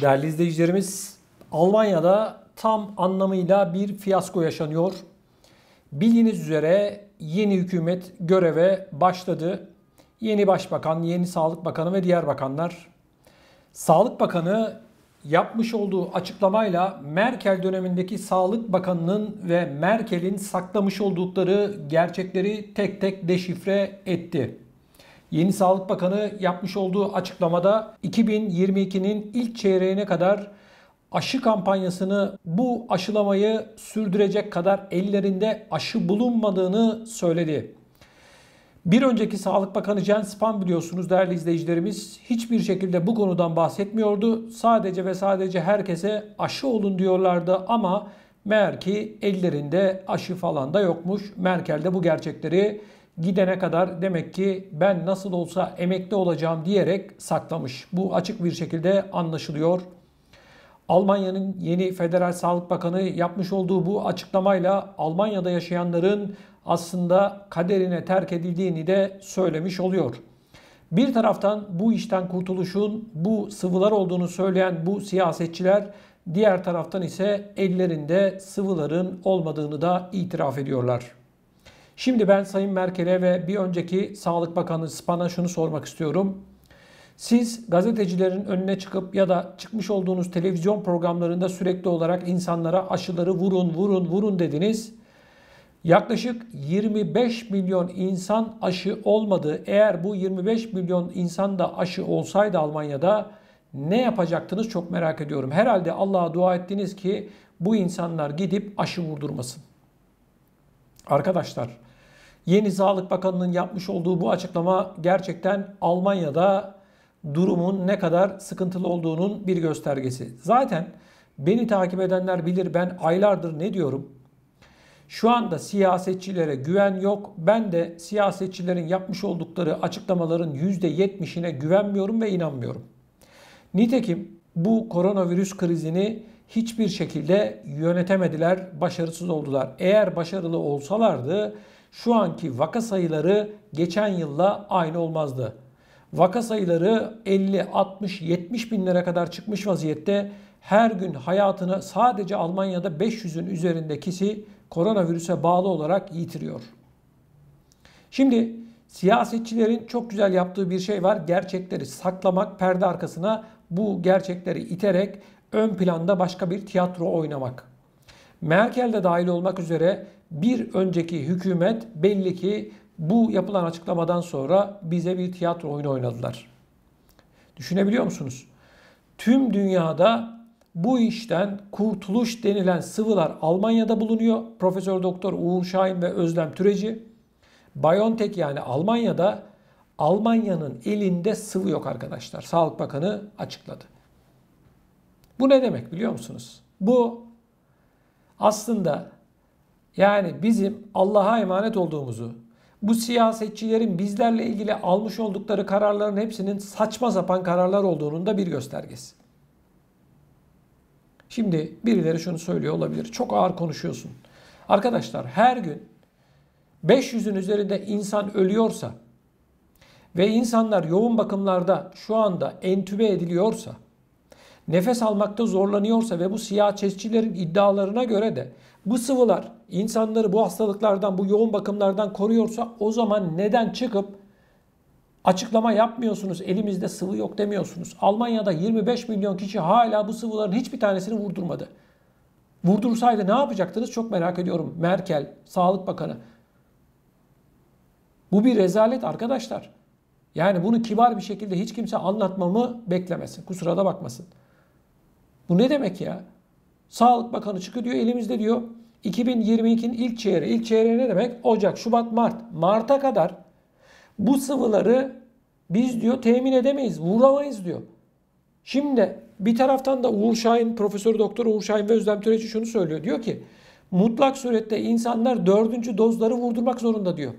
Değerli izleyicilerimiz, Almanya'da tam anlamıyla bir fiyasko yaşanıyor. Bildiğiniz üzere yeni hükümet göreve başladı. Yeni başbakan, yeni sağlık bakanı ve diğer bakanlar. Sağlık Bakanı yapmış olduğu açıklamayla Merkel dönemindeki Sağlık Bakanı'nın ve Merkel'in saklamış oldukları gerçekleri tek tek deşifre etti. Yeni Sağlık Bakanı yapmış olduğu açıklamada 2022'nin ilk çeyreğine kadar aşı kampanyasını bu aşılamayı sürdürecek kadar ellerinde aşı bulunmadığını söyledi. Bir önceki Sağlık Bakanı Jens Spahn biliyorsunuz değerli izleyicilerimiz hiçbir şekilde bu konudan bahsetmiyordu. Sadece ve sadece herkese aşı olun diyorlardı ama meğer ki ellerinde aşı falan da yokmuş. Merkel de bu gerçekleri gidene kadar demek ki ben nasıl olsa emekli olacağım diyerek saklamış. Bu açık bir şekilde anlaşılıyor. Almanya'nın yeni Federal Sağlık Bakanı yapmış olduğu bu açıklamayla Almanya'da yaşayanların aslında kaderine terk edildiğini de söylemiş oluyor. Bir taraftan bu işten kurtuluşun bu sıvılar olduğunu söyleyen bu siyasetçiler diğer taraftan ise ellerinde sıvıların olmadığını da itiraf ediyorlar. Şimdi ben Sayın Merkel'e ve bir önceki Sağlık Bakanı Span'a şunu sormak istiyorum. Siz gazetecilerin önüne çıkıp ya da çıkmış olduğunuz televizyon programlarında sürekli olarak insanlara aşıları vurun, vurun, vurun dediniz. Yaklaşık 25 milyon insan aşı olmadı. Eğer bu 25 milyon insan da aşı olsaydı Almanya'da ne yapacaktınız çok merak ediyorum. Herhalde Allah'a dua ettiniz ki bu insanlar gidip aşı vurdurmasın. Arkadaşlar Yeni Sağlık Bakanı'nın yapmış olduğu bu açıklama gerçekten Almanya'da durumun ne kadar sıkıntılı olduğunun bir göstergesi. Zaten beni takip edenler bilir ben aylardır ne diyorum? Şu anda siyasetçilere güven yok. Ben de siyasetçilerin yapmış oldukları açıklamaların %70'ine güvenmiyorum ve inanmıyorum. Nitekim bu koronavirüs krizini hiçbir şekilde yönetemediler, başarısız oldular. Eğer başarılı olsalardı şu anki vaka sayıları geçen yılla aynı olmazdı. Vaka sayıları 50, 60, 70 binlere kadar çıkmış vaziyette. Her gün hayatını sadece Almanya'da 500'ün üzerindekisi koronavirüse bağlı olarak yitiriyor. Şimdi siyasetçilerin çok güzel yaptığı bir şey var. Gerçekleri saklamak, perde arkasına bu gerçekleri iterek ön planda başka bir tiyatro oynamak. Merkel de dahil olmak üzere bir önceki hükümet belli ki bu yapılan açıklamadan sonra bize bir tiyatro oyunu oynadılar. Düşünebiliyor musunuz? Tüm dünyada bu işten kurtuluş denilen sıvılar Almanya'da bulunuyor. Profesör Doktor Uğur Şahin ve Özlem Türeci. BioNTech yani Almanya'da Almanya'nın elinde sıvı yok arkadaşlar. Sağlık Bakanı açıkladı. Bu ne demek biliyor musunuz? Bu aslında yani bizim Allah'a emanet olduğumuzu, bu siyasetçilerin bizlerle ilgili almış oldukları kararların hepsinin saçma sapan kararlar olduğunun da bir göstergesi. Şimdi birileri şunu söylüyor olabilir. Çok ağır konuşuyorsun. Arkadaşlar her gün 500'ün üzerinde insan ölüyorsa ve insanlar yoğun bakımlarda şu anda entübe ediliyorsa, nefes almakta zorlanıyorsa ve bu siyasetçilerin iddialarına göre de bu sıvılar insanları bu hastalıklardan, bu yoğun bakımlardan koruyorsa o zaman neden çıkıp açıklama yapmıyorsunuz, elimizde sıvı yok demiyorsunuz. Almanya'da 25 milyon kişi hala bu sıvıların hiçbir tanesini vurdurmadı. Vurdursaydı ne yapacaktınız çok merak ediyorum. Merkel, Sağlık Bakanı. Bu bir rezalet arkadaşlar. Yani bunu kibar bir şekilde hiç kimse anlatmamı beklemesin. Kusura da bakmasın. Bu ne demek ya? Sağlık Bakanı çıkıyor diyor elimizde diyor 2022'nin ilk çeyreği. İlk çeyreği ne demek? Ocak, Şubat, Mart. Mart'a kadar bu sıvıları biz diyor temin edemeyiz, vuramayız diyor. Şimdi bir taraftan da Uğur Şahin, Profesör Doktor Uğur Şahin ve Özlem Türeci şunu söylüyor. Diyor ki mutlak surette insanlar dördüncü dozları vurdurmak zorunda diyor.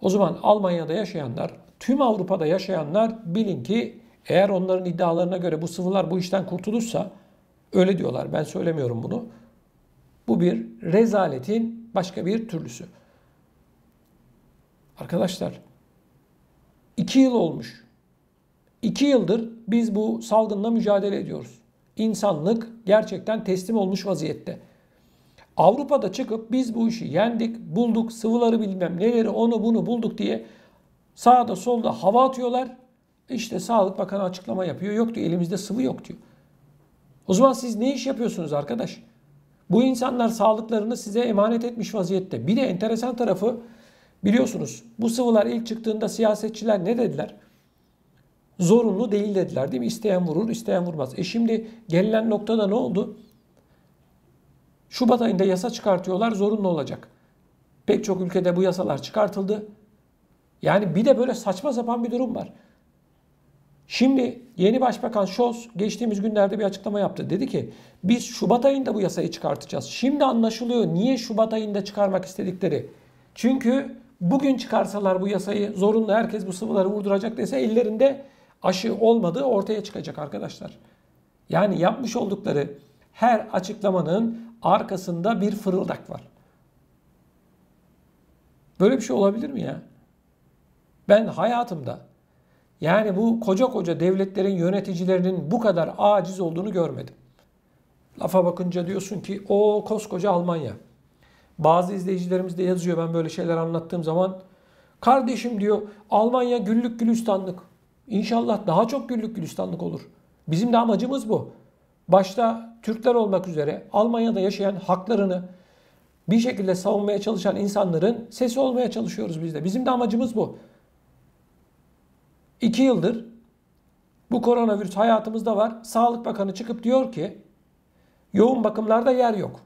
O zaman Almanya'da yaşayanlar, tüm Avrupa'da yaşayanlar bilin ki eğer onların iddialarına göre bu sıvılar bu işten kurtulursa öyle diyorlar ben söylemiyorum bunu. Bu bir rezaletin başka bir türlüsü. Arkadaşlar iki yıl olmuş. İki yıldır biz bu salgınla mücadele ediyoruz. İnsanlık gerçekten teslim olmuş vaziyette. Avrupa'da çıkıp biz bu işi yendik, bulduk, sıvıları bilmem neleri onu bunu bulduk diye sağda solda hava atıyorlar. İşte Sağlık Bakanı açıklama yapıyor. Yok diyor elimizde sıvı yok diyor. O zaman siz ne iş yapıyorsunuz arkadaş? Bu insanlar sağlıklarını size emanet etmiş vaziyette. Bir de enteresan tarafı biliyorsunuz bu sıvılar ilk çıktığında siyasetçiler ne dediler? Zorunlu değil dediler değil mi? İsteyen vurur, isteyen vurmaz. E şimdi gelinen noktada ne oldu? Şubat ayında yasa çıkartıyorlar, zorunlu olacak. Pek çok ülkede bu yasalar çıkartıldı. Yani bir de böyle saçma sapan bir durum var. Şimdi yeni başbakan Scholz geçtiğimiz günlerde bir açıklama yaptı. Dedi ki biz Şubat ayında bu yasayı çıkartacağız. Şimdi anlaşılıyor niye Şubat ayında çıkarmak istedikleri. Çünkü bugün çıkarsalar bu yasayı zorunlu herkes bu sıvıları vurduracak dese ellerinde aşı olmadığı ortaya çıkacak arkadaşlar. Yani yapmış oldukları her açıklamanın arkasında bir fırıldak var. Böyle bir şey olabilir mi ya? Ben hayatımda yani bu koca koca devletlerin yöneticilerinin bu kadar aciz olduğunu görmedim. Lafa bakınca diyorsun ki o koskoca Almanya. Bazı izleyicilerimiz de yazıyor ben böyle şeyler anlattığım zaman. Kardeşim diyor Almanya güllük gülistanlık. İnşallah daha çok güllük gülistanlık olur. Bizim de amacımız bu. Başta Türkler olmak üzere Almanya'da yaşayan haklarını bir şekilde savunmaya çalışan insanların sesi olmaya çalışıyoruz biz de. Bizim de amacımız bu. İki yıldır bu koronavirüs hayatımızda var. Sağlık Bakanı çıkıp diyor ki yoğun bakımlarda yer yok.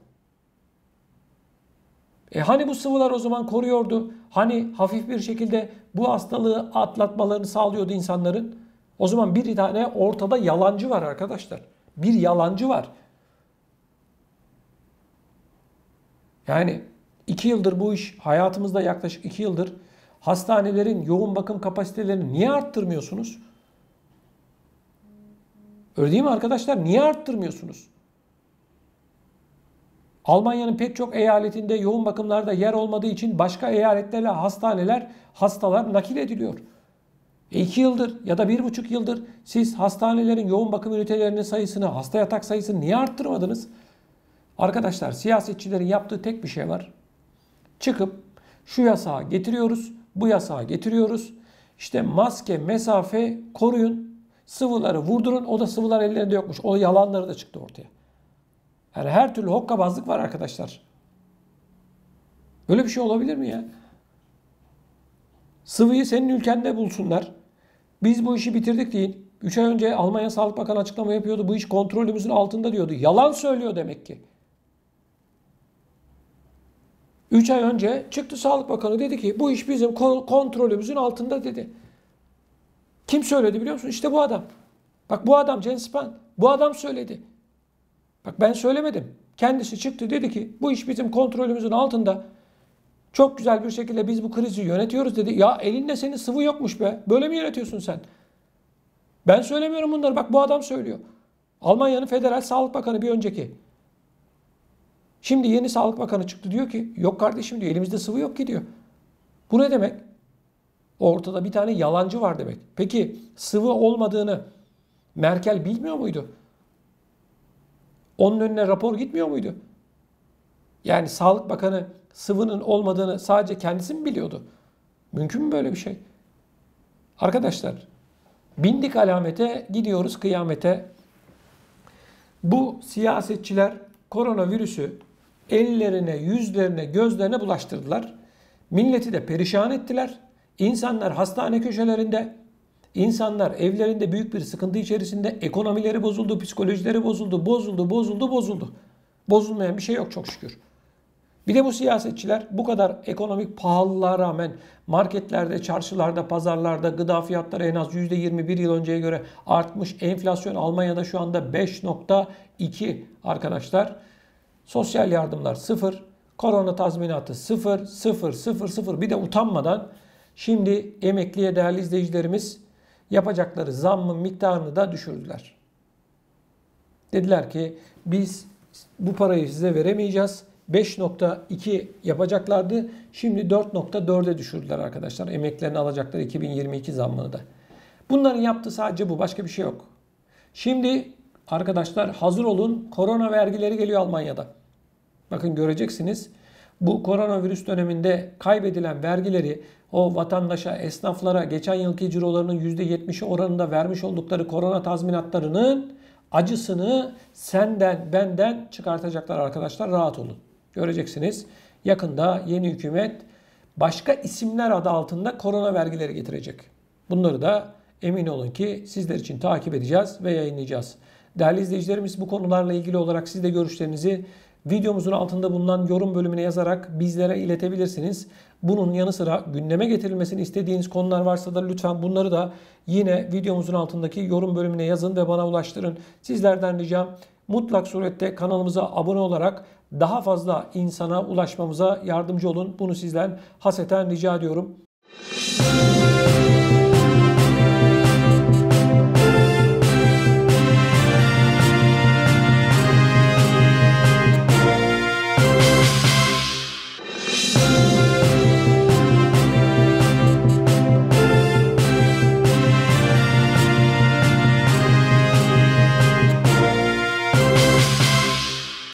E hani bu sıvılar o zaman koruyordu? Hani hafif bir şekilde bu hastalığı atlatmalarını sağlıyordu insanların? O zaman bir tane ortada yalancı var arkadaşlar. Bir yalancı var. Yani iki yıldır bu iş hayatımızda yaklaşık iki yıldır hastanelerin yoğun bakım kapasitelerini niye arttırmıyorsunuz? Öyle değil mi arkadaşlar? Niye arttırmıyorsunuz? Almanya'nın pek çok eyaletinde yoğun bakımlarda yer olmadığı için başka eyaletlere hastaneler, hastalar nakil ediliyor. E iki yıldır ya da bir buçuk yıldır siz hastanelerin yoğun bakım ünitelerinin sayısını, hasta yatak sayısını niye arttırmadınız? Arkadaşlar siyasetçilerin yaptığı tek bir şey var. Çıkıp şu yasağı getiriyoruz, bu yasağı getiriyoruz. İşte maske, mesafe koruyun, sıvıları vurdurun. O da sıvılar ellerinde yokmuş. O yalanları da çıktı ortaya. Yani her türlü hokkabazlık var arkadaşlar. Böyle bir şey olabilir mi ya? Sıvıyı senin ülkende bulsunlar. Biz bu işi bitirdik değil. 3 ay önce Almanya Sağlık Bakanı açıklama yapıyordu. Bu iş kontrolümüzün altında diyordu. Yalan söylüyor demek ki. 3 ay önce çıktı Sağlık Bakanı dedi ki bu iş bizim kontrolümüzün altında dedi. Kim söyledi biliyor musun? İşte bu adam. Bak bu adam Jens Spahn. Bu adam söyledi. Bak ben söylemedim. Kendisi çıktı dedi ki bu iş bizim kontrolümüzün altında. Çok güzel bir şekilde biz bu krizi yönetiyoruz dedi. Ya elinde senin sıvı yokmuş be. Böyle mi yönetiyorsun sen? Ben söylemiyorum bunları. Bak bu adam söylüyor. Almanya'nın federal sağlık bakanı bir önceki. Şimdi yeni sağlık bakanı çıktı diyor ki yok kardeşim diyor elimizde sıvı yok ki diyor. Bu ne demek? Ortada bir tane yalancı var demek. Peki sıvı olmadığını Merkel bilmiyor muydu? Onun önüne rapor gitmiyor muydu? Yani Sağlık Bakanı sıvının olmadığını sadece kendisi mi biliyordu? Mümkün mü böyle bir şey? Arkadaşlar bindik alamete gidiyoruz kıyamete. Bu siyasetçiler koronavirüsü ellerine, yüzlerine, gözlerine bulaştırdılar. Milleti de perişan ettiler. İnsanlar hastane köşelerinde, insanlar evlerinde büyük bir sıkıntı içerisinde ekonomileri bozuldu, psikolojileri bozuldu, bozuldu, bozuldu, bozuldu. Bozulmayan bir şey yok çok şükür. Bir de bu siyasetçiler bu kadar ekonomik pahalılığa rağmen marketlerde, çarşılarda, pazarlarda gıda fiyatları en az %21 yıl önceye göre artmış. Enflasyon Almanya'da şu anda 5.2 arkadaşlar. Sosyal yardımlar sıfır. Korona tazminatı sıfır, sıfır, sıfır, sıfır. Bir de utanmadan şimdi emekliye değerli izleyicilerimiz yapacakları zammın miktarını da düşürdüler. Dediler ki biz bu parayı size veremeyeceğiz. 5.2 yapacaklardı. Şimdi 4.4'e düşürdüler arkadaşlar. Emeklerini alacaklar 2022 zammını da. Bunların yaptığı sadece bu. Başka bir şey yok. Şimdi arkadaşlar hazır olun. Korona vergileri geliyor Almanya'da. Bakın göreceksiniz. Bu koronavirüs döneminde kaybedilen vergileri o vatandaşa, esnaflara geçen yılki cirolarının %70'i oranında vermiş oldukları korona tazminatlarının acısını senden, benden çıkartacaklar arkadaşlar. Rahat olun. Göreceksiniz. Yakında yeni hükümet başka isimler adı altında korona vergileri getirecek. Bunları da emin olun ki sizler için takip edeceğiz ve yayınlayacağız. Değerli izleyicilerimiz bu konularla ilgili olarak siz de görüşlerinizi videomuzun altında bulunan yorum bölümüne yazarak bizlere iletebilirsiniz. Bunun yanı sıra gündeme getirilmesini istediğiniz konular varsa da lütfen bunları da yine videomuzun altındaki yorum bölümüne yazın ve bana ulaştırın. Sizlerden ricam mutlak surette kanalımıza abone olarak daha fazla insana ulaşmamıza yardımcı olun. Bunu sizden haseten rica ediyorum. Müzik